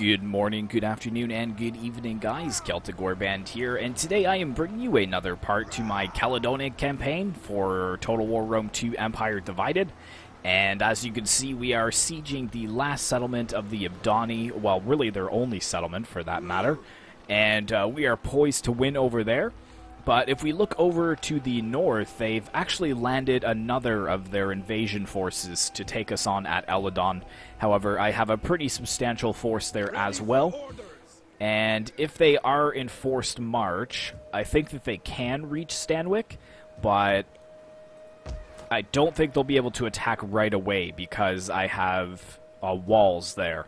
Good morning, good afternoon, and good evening, guys. Celtic Warband here, and today I am bringing you another part to my Caledonii campaign for Total War Rome 2 Empire Divided. And as you can see, we are sieging the last settlement of the Ebdani, well, really their only settlement for that matter. And uh, we are poised to win over there. But if we look over to the north, they've actually landed another of their invasion forces to take us on at Eladon. However, I have a pretty substantial force there as well. And if they are in forced march, I think that they can reach Stanwick, but I don't think they'll be able to attack right away because I have uh, walls there.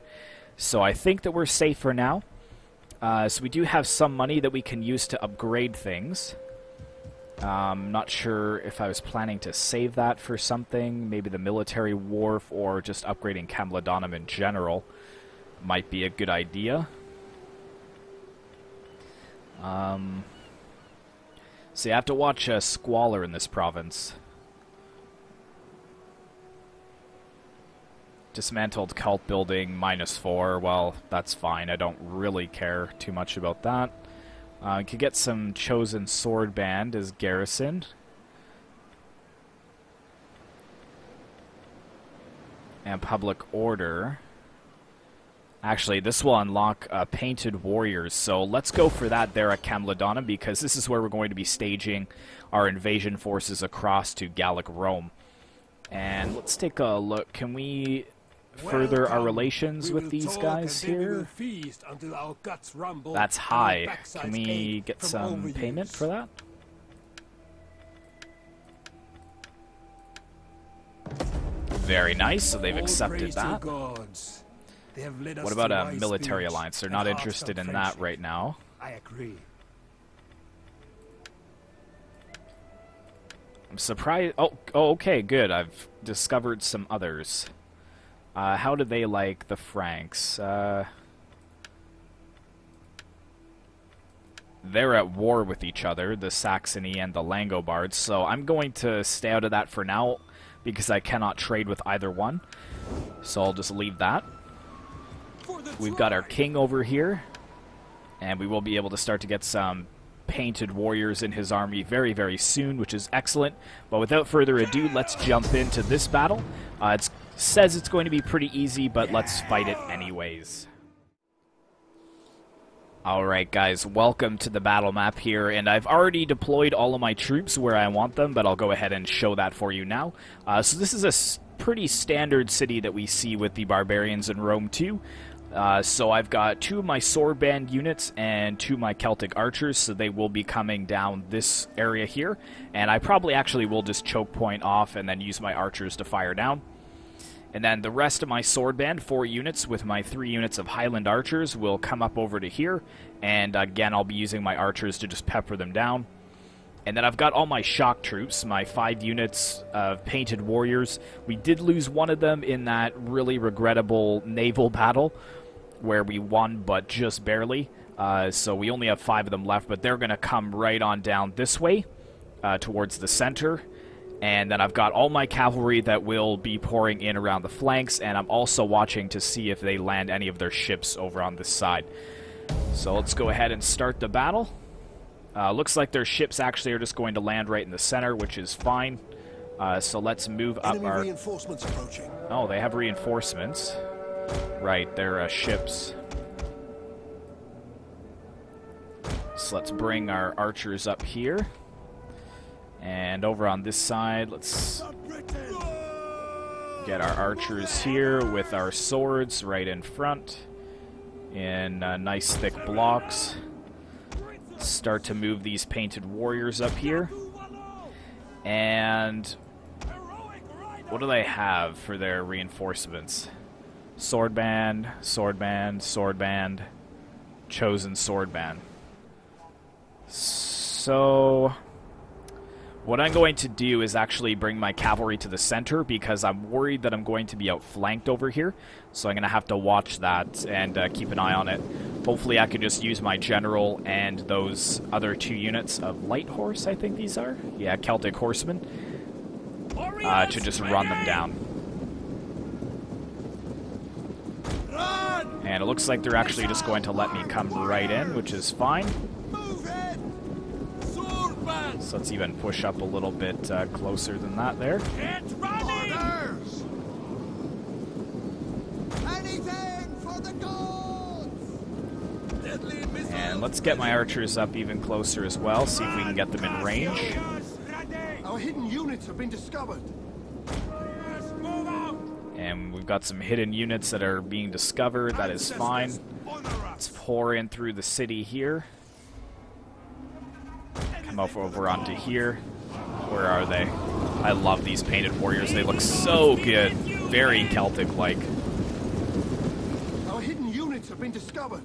So I think that we're safe for now. Uh, so we do have some money that we can use to upgrade things. Um, not sure if I was planning to save that for something. Maybe the military wharf or just upgrading Camulodonum in general might be a good idea. Um, so you have to watch uh, Squalor in this province. Dismantled cult building, minus four. Well, that's fine. I don't really care too much about that. Uh, could get some chosen sword band as garrison. And public order. Actually, this will unlock uh, painted warriors, so let's go for that there at Camulodonum because this is where we're going to be staging our invasion forces across to Gallic Rome. And let's take a look. Can we further our relations with these guys here? That's high. Can we get some payment for that? Very nice, so they've accepted that. What about a military alliance? They're not interested in that right now. I agree. I'm surprised. Oh, oh, okay, good. I've discovered some others. Uh, how do they like the Franks? Uh, they're at war with each other, the Saxony and the Langobards, so I'm going to stay out of that for now because I cannot trade with either one. So I'll just leave that. We've got our king over here, and we will be able to start to get some painted warriors in his army very, very soon, which is excellent. But without further ado, let's jump into this battle. Uh, it says it's going to be pretty easy, but let's fight it anyways. Alright guys, welcome to the battle map here, and I've already deployed all of my troops where I want them, but I'll go ahead and show that for you now. Uh, so this is a pretty standard city that we see with the barbarians in Rome 2. Uh, so I've got two of my sword band units and two of my Celtic archers, so they will be coming down this area here. And I probably actually will just choke point off and then use my archers to fire down. And then the rest of my sword band, four units with my three units of Highland archers, will come up over to here. And again, I'll be using my archers to just pepper them down. And then I've got all my shock troops, my five units of painted warriors. We did lose one of them in that really regrettable naval battle where we won, but just barely. Uh, so we only have five of them left, but they're going to come right on down this way uh, towards the center. And then I've got all my cavalry that will be pouring in around the flanks, and I'm also watching to see if they land any of their ships over on this side. So let's go ahead and start the battle. Uh, looks like their ships actually are just going to land right in the center, which is fine. Uh, so let's move up Enemy our... reinforcements approaching. Oh, they have reinforcements. Right, they're uh, ships. So let's bring our archers up here. And over on this side, let's get our archers here with our swords right in front in uh, nice thick blocks. Start to move these painted warriors up here. And what do they have for their reinforcements? Sword band, sword band, sword band, chosen sword band. So, what I'm going to do is actually bring my cavalry to the center because I'm worried that I'm going to be outflanked over here. So I'm going to have to watch that and uh, keep an eye on it. Hopefully I can just use my general and those other two units of light horse, I think these are. Yeah, Celtic horsemen. Uh, to just run them down. And it looks like they're actually just going to let me come right in, which is fine. So let's even push up a little bit uh, closer than that there. And let's get my archers up even closer as well, see if we can get them in range. Our hidden units have been discovered. And we've got some hidden units that are being discovered, that is fine. Let's pour in through the city here. Over, over onto here. Where are they? I love these painted warriors. They look so good. Very Celtic-like. Our hidden units have been discovered.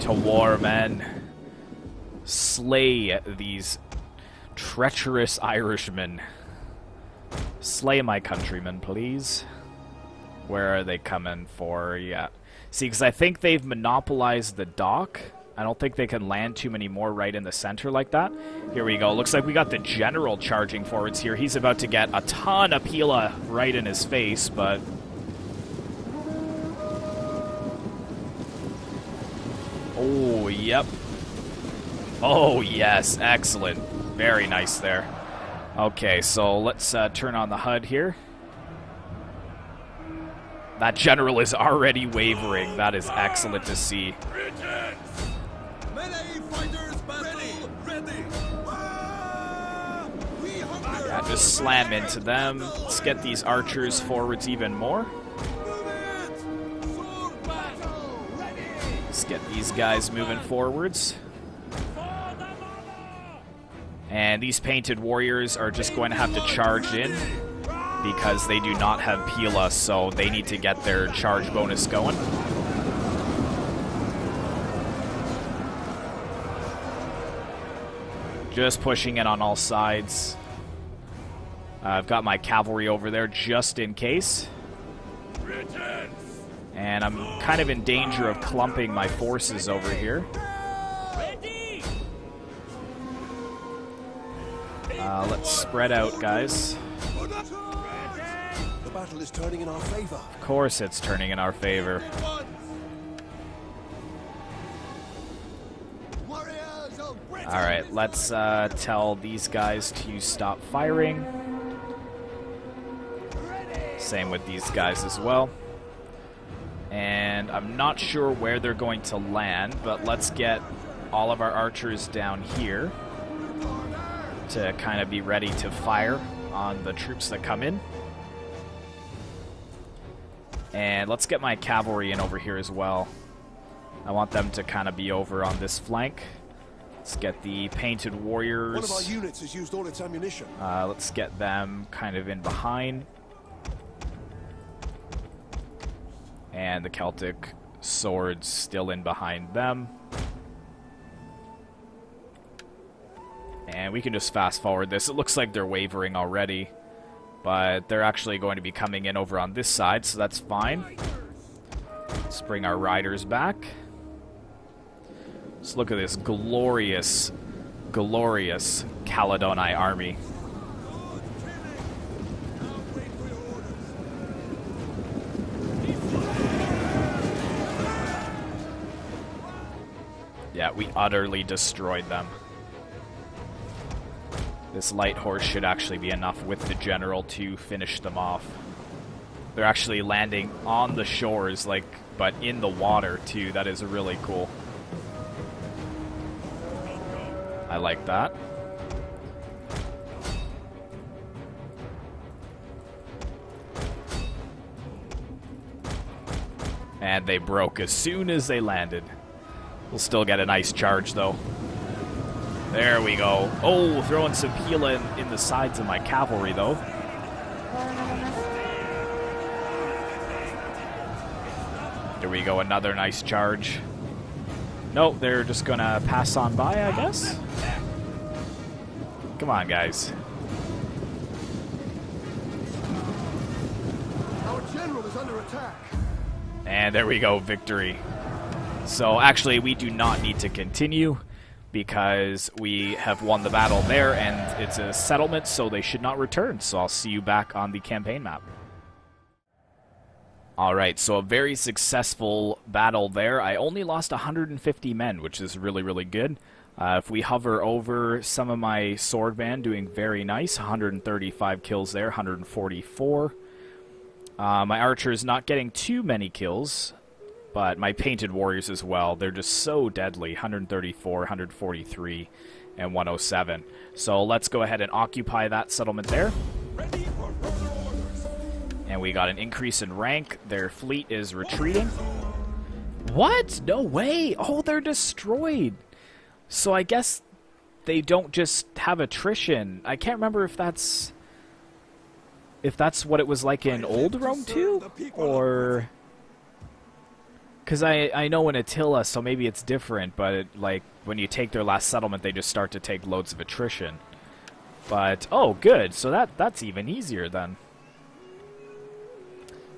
To war, men. Slay these treacherous Irishmen. Slay my countrymen, please. Where are they coming for? Yeah. See, because I think they've monopolized the dock. I don't think they can land too many more right in the center like that. Here we go. Looks like we got the general charging forwards here. He's about to get a ton of Pila right in his face, but... Oh, yep. Oh, yes. Excellent. Very nice there. Okay, so let's uh, turn on the HUD here. That general is already wavering. That is excellent to see. Yeah, just slam into them. Let's get these archers forwards even more. Let's get these guys moving forwards. And these painted warriors are just going to have to charge in because they do not have Pila, so they need to get their charge bonus going. Just pushing it on all sides. Uh, I've got my cavalry over there just in case. And I'm kind of in danger of clumping my forces over here. Uh, let's spread out, guys. Battle is turning in our favor. Of course it's turning in our favor. Alright, let's uh, tell these guys to stop firing. Same with these guys as well. And I'm not sure where they're going to land, but let's get all of our archers down here to kind of be ready to fire on the troops that come in. And let's get my cavalry in over here as well. I want them to kind of be over on this flank. Let's get the painted warriors. One of our units has used all its ammunition. Uh, let's get them kind of in behind. And the Celtic swords still in behind them. And we can just fast forward this. It looks like they're wavering already. But they're actually going to be coming in over on this side, so that's fine. Let's bring our riders back. Let's look at this glorious, glorious Caledonii army. Yeah, we utterly destroyed them. This light horse should actually be enough with the general to finish them off. They're actually landing on the shores, like, but in the water too. That is really cool. I like that. And they broke as soon as they landed. We'll still get a nice charge, though. There we go. Oh, throwing some Pila in, in the sides of my cavalry, though. There we go, another nice charge. Nope, they're just gonna pass on by, I guess? Come on, guys. Our general is under attack. And there we go, victory. So actually, we do not need to continue because we have won the battle there and it's a settlement, so they should not return. So I'll see you back on the campaign map. Alright, so a very successful battle there. I only lost 150 men, which is really, really good. Uh, if we hover over some of my sword band, doing very nice. 135 kills there, 144. Uh, my is not getting too many kills, but my painted warriors as well. They're just so deadly. 134, 143, and 107. So let's go ahead and occupy that settlement there. And we got an increase in rank. Their fleet is retreating. What? No way. Oh, they're destroyed. So I guess they don't just have attrition. I can't remember if that's if that's what it was like in old Rome too or cuz I I know in Attila so maybe it's different, but it, like when you take their last settlement they just start to take loads of attrition. But oh, good. So that that's even easier then.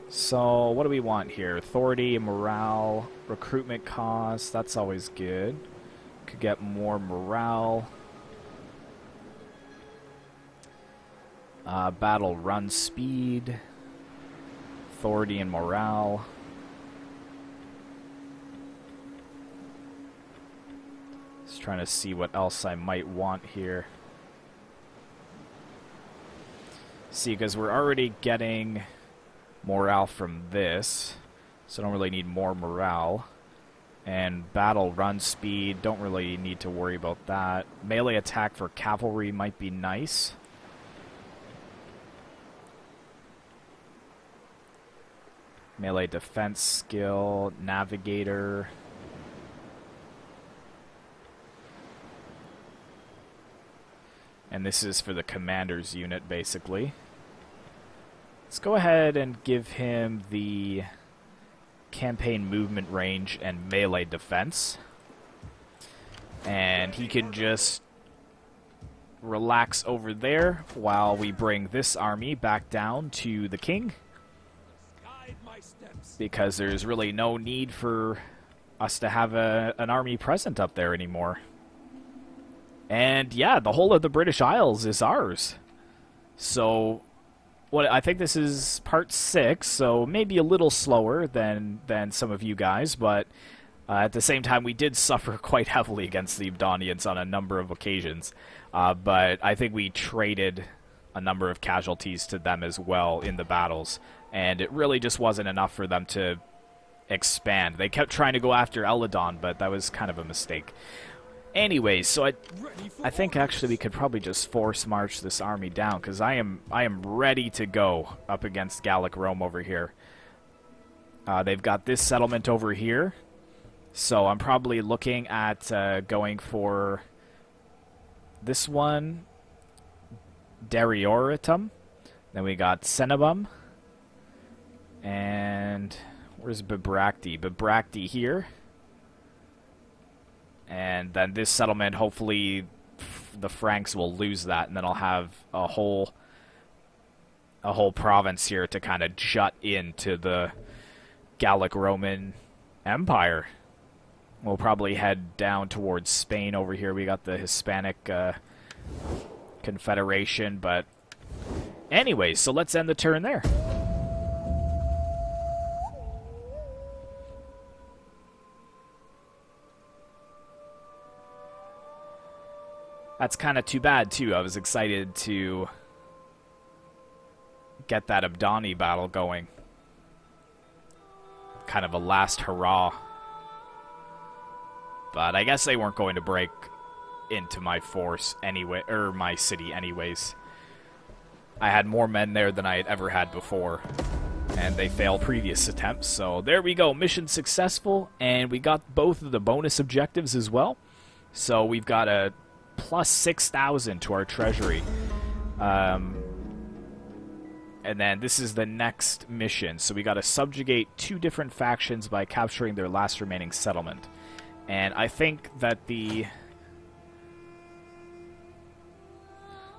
So, what do we want here? Authority, morale, recruitment costs. That's always good. Could get more morale. Uh, battle run speed. Authority and morale. Just trying to see what else I might want here. See, because we're already getting morale from this, so I don't really need more morale. And battle run speed, don't really need to worry about that. Melee attack for cavalry might be nice. Melee defense skill, navigator. And this is for the commander's unit, basically. Let's go ahead and give him the campaign movement range and melee defense. And he can just relax over there while we bring this army back down to the king. Because there's really no need for us to have a, an army present up there anymore. And yeah, the whole of the British Isles is ours. So what I think this is part six, so maybe a little slower than than some of you guys, but uh, at the same time, we did suffer quite heavily against the Abdonians on a number of occasions. Uh, but I think we traded a number of casualties to them as well in the battles, and it really just wasn't enough for them to expand. They kept trying to go after Eladon, but that was kind of a mistake. Anyways, so I, I think actually we could probably just force march this army down because I am I am ready to go up against Gallic Rome over here. Uh, they've got this settlement over here, so I'm probably looking at uh, going for this one, Darioritum. Then we got Cenabum, and where's Bibracte? Bibracte here. And then this settlement, hopefully, the Franks will lose that, and then I'll have a whole a whole province here to kind of jut into the Gallic Roman Empire. We'll probably head down towards Spain over here. We got the Hispanic uh, Confederation, but anyways, so let's end the turn there. That's kind of too bad, too. I was excited to get that Ebdani battle going. Kind of a last hurrah. But I guess they weren't going to break into my force anyway, or my city anyways. I had more men there than I had ever had before. And they failed previous attempts, so there we go. Mission successful, and we got both of the bonus objectives as well. So we've got a plus 6,000 to our treasury. Um, and then this is the next mission. So we got to subjugate two different factions by capturing their last remaining settlement. And I think that the...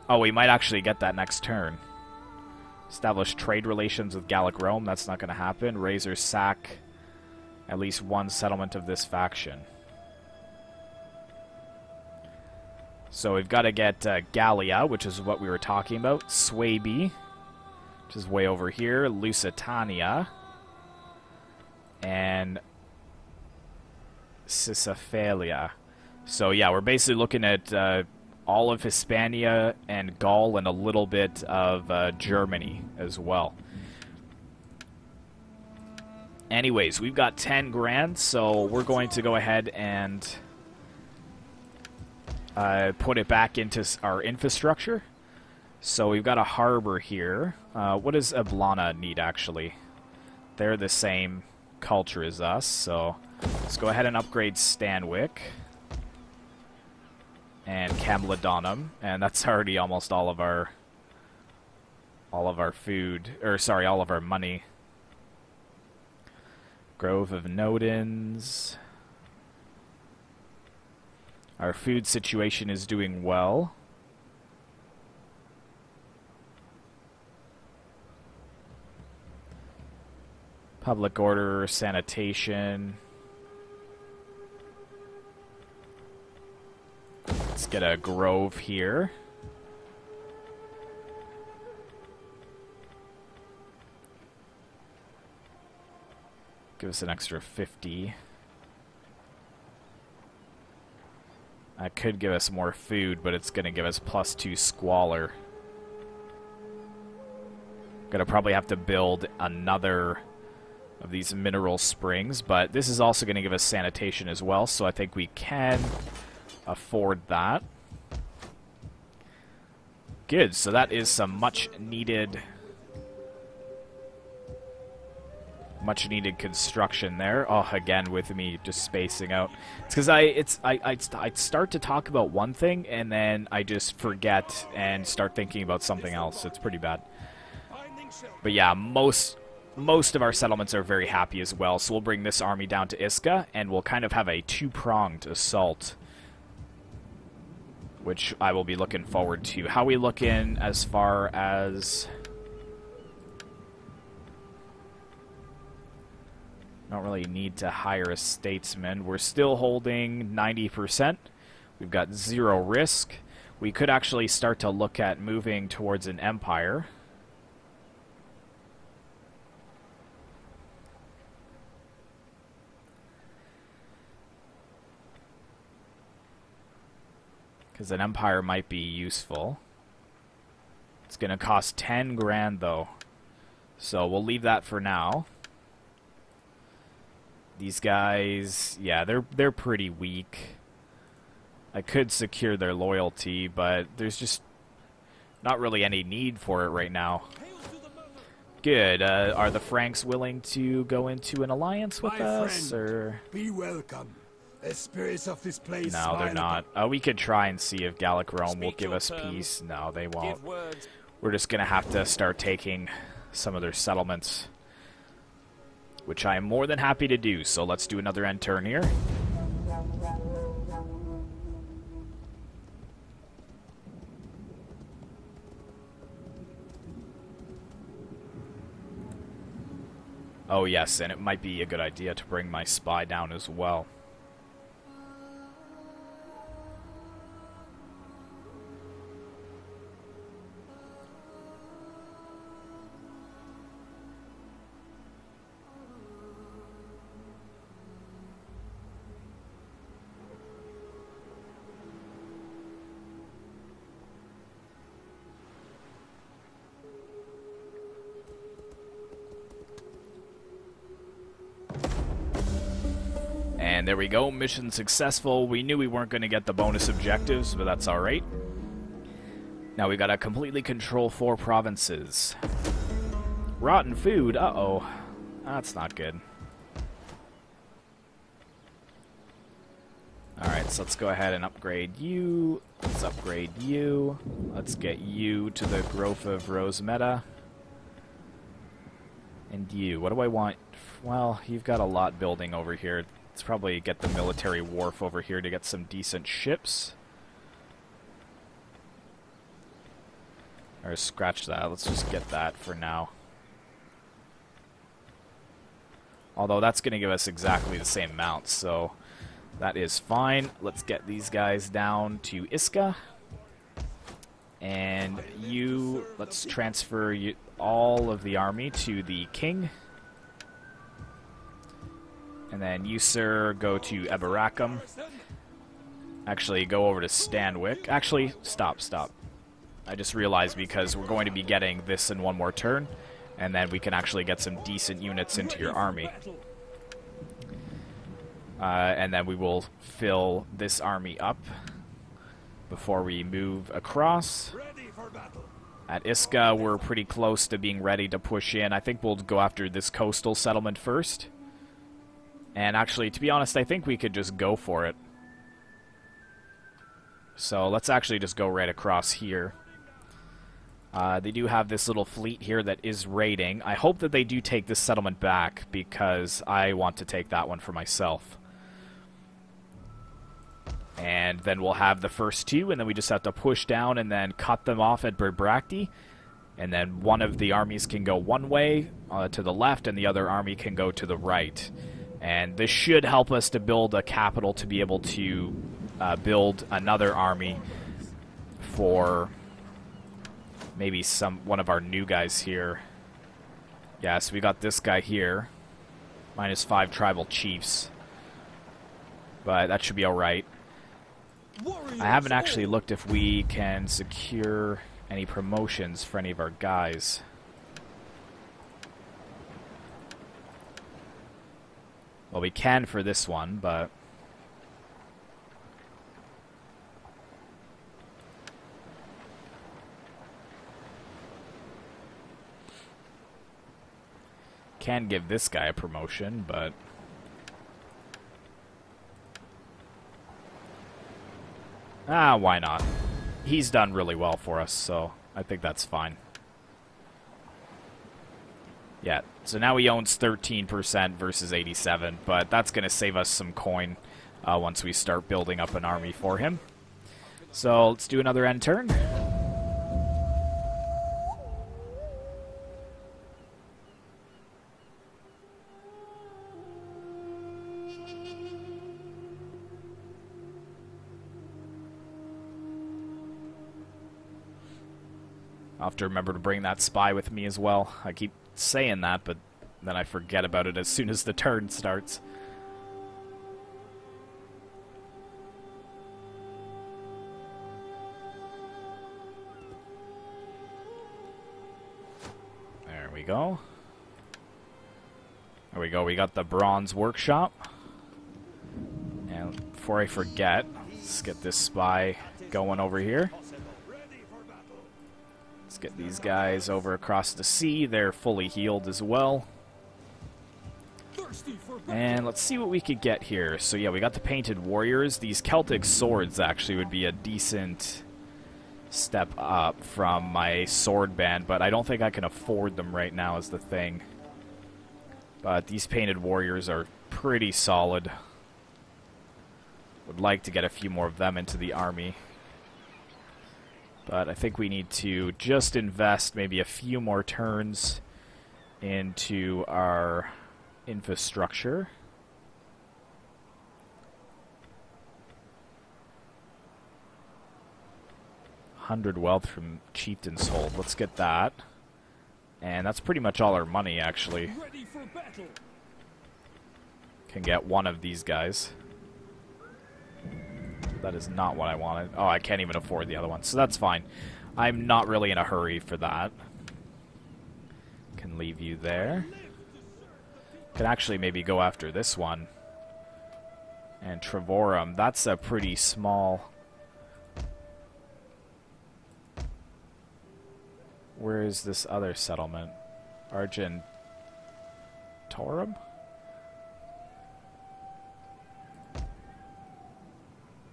Oh, we might actually get that next turn. Establish trade relations with Gallic Rome. That's not going to happen. Raise or sack at least one settlement of this faction. So we've got to get uh, Gallia, which is what we were talking about. Suebi, which is way over here. Lusitania. and Cisophalia. So yeah, we're basically looking at uh, all of Hispania and Gaul and a little bit of uh, Germany as well. Anyways, we've got 10 grand, so we're going to go ahead and uh, put it back into our infrastructure. So we've got a harbor here. Uh, what does Ablana need, actually? They're the same culture as us, so let's go ahead and upgrade Stanwick and Camulodonum, and that's already almost all of our all of our food, or sorry, all of our money. Grove of Nodens. Our food situation is doing well. Public order, sanitation. Let's get a grove here. Give us an extra 50. That could give us more food, but it's going to give us plus 2 squalor. Gonna probably have to build another of these mineral springs, but this is also going to give us sanitation as well, so I think we can afford that. Good, so that is some much needed much needed construction there. Oh, again with me just spacing out. It's because I it's I I I start to talk about one thing and then I just forget and start thinking about something else. It's pretty bad. But yeah, most most of our settlements are very happy as well. So we'll bring this army down to Isca and we'll kind of have a two-pronged assault which I will be looking forward to. How we look in as far as... Don't really need to hire a statesman. We're still holding 90%. We've got zero risk. We could actually start to look at moving towards an empire. Because an empire might be useful. It's going to cost 10 grand, though. So we'll leave that for now. These guys, yeah, they're they're pretty weak. I could secure their loyalty, but there's just not really any need for it right now. Good. Uh, are the Franks willing to go into an alliance with My us, friend, or Be welcome. The spirits of this place no? They're not. Uh, we could try and see if Gallic Rome will give us terms. peace. No, they won't. We're just gonna have to start taking some of their settlements, which I am more than happy to do. So let's do another end turn here. Oh yes, and it might be a good idea to bring my spy down as well. There we go, mission successful. We knew we weren't going to get the bonus objectives, but that's alright. Now we gotta completely control four provinces. Rotten food, uh-oh. That's not good. Alright, so let's go ahead and upgrade you. Let's upgrade you. Let's get you to the Grove of Rosmerta. And you, what do I want? Well, you've got a lot building over here. Let's probably get the military wharf over here to get some decent ships. Or scratch that, let's just get that for now. Although that's going to give us exactly the same amount, so that is fine. Let's get these guys down to Isca. And you, let's transfer you, all of the army to the king. And then you, sir, go to Eboracum. Actually, go over to Stanwick. Actually, stop, stop. I just realized because we're going to be getting this in one more turn, and then we can actually get some decent units into your army. Uh, and then we will fill this army up before we move across. At Isca, we're pretty close to being ready to push in. I think we'll go after this coastal settlement first. And actually, to be honest, I think we could just go for it. So let's actually just go right across here. Uh, they do have this little fleet here that is raiding. I hope that they do take this settlement back because I want to take that one for myself. And then we'll have the first two, and then we just have to push down and then cut them off at Bibracte. And then one of the armies can go one way uh, to the left, and the other army can go to the right. And this should help us to build a capital to be able to uh, build another army for maybe some one of our new guys here. Yeah, so we got this guy here. Minus five tribal chiefs. But that should be alright. I haven't actually looked if we can secure any promotions for any of our guys. Well, we can for this one, but... Can give this guy a promotion, but... Ah, why not? He's done really well for us, so I think that's fine. Yeah, so now he owns 13% versus 87, but that's going to save us some coin uh, once we start building up an army for him. So let's do another end turn. I'll have to remember to bring that spy with me as well. I keep saying that, but then I forget about it as soon as the turn starts. There we go. There we go, we got the bronze workshop. And before I forget, let's get this spy going over here. Let's get these guys over across the sea. They're fully healed as well. And let's see what we could get here. So yeah, we got the painted warriors. These Celtic swords actually would be a decent step up from my sword band, but I don't think I can afford them right now is the thing. But these painted warriors are pretty solid. Would like to get a few more of them into the army. But I think we need to just invest maybe a few more turns into our infrastructure. Hundred wealth from Chieftain's Hold. Let's get that. And that's pretty much all our money, actually. Can get one of these guys. That is not what I wanted. Oh, I can't even afford the other one, so that's fine. I'm not really in a hurry for that. Can leave you there. Can actually maybe go after this one. And Trevorum, that's a pretty small... Where is this other settlement? Argentorum?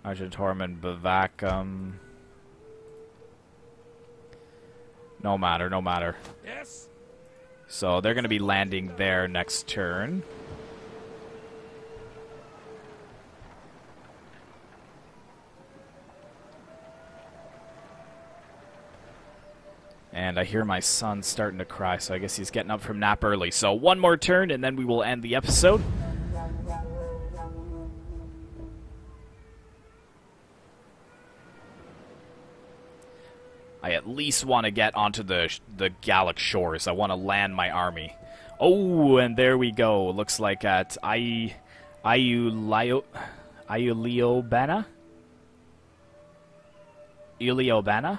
Argentorum and Bavacum. No matter, no matter. Yes. So they're going to be landing there next turn. And I hear my son starting to cry, so I guess he's getting up from nap early. So one more turn, and then we will end the episode. At least want to get onto the the Gallic shores. I want to land my army. Oh, and there we go. Looks like at I Iulio, Iuliobana? Iuliobana?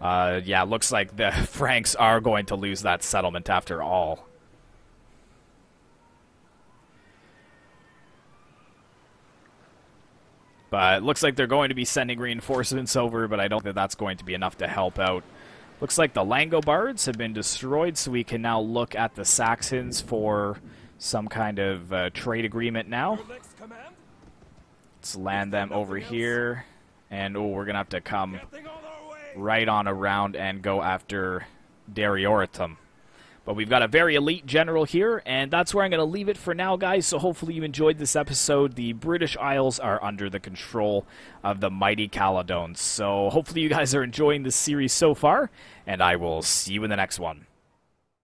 Uh, yeah, looks like the Franks are going to lose that settlement after all. But it looks like they're going to be sending reinforcements over, but I don't think that's going to be enough to help out. Looks like the Langobards have been destroyed, so we can now look at the Saxons for some kind of uh, trade agreement now. Let's land them over here. And, oh, we're going to have to come right on around and go after Darioritum. But we've got a very elite general here, and that's where I'm going to leave it for now, guys. So hopefully you enjoyed this episode. The British Isles are under the control of the mighty Caledones. So hopefully you guys are enjoying this series so far, and I will see you in the next one.